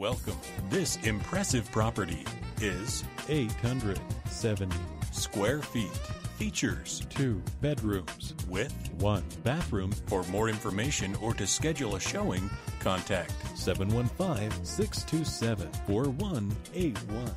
Welcome. This impressive property is 870. square feet. Features Two bedrooms. with One bathroom. For more information or to schedule a showing, contact 715 627 4181.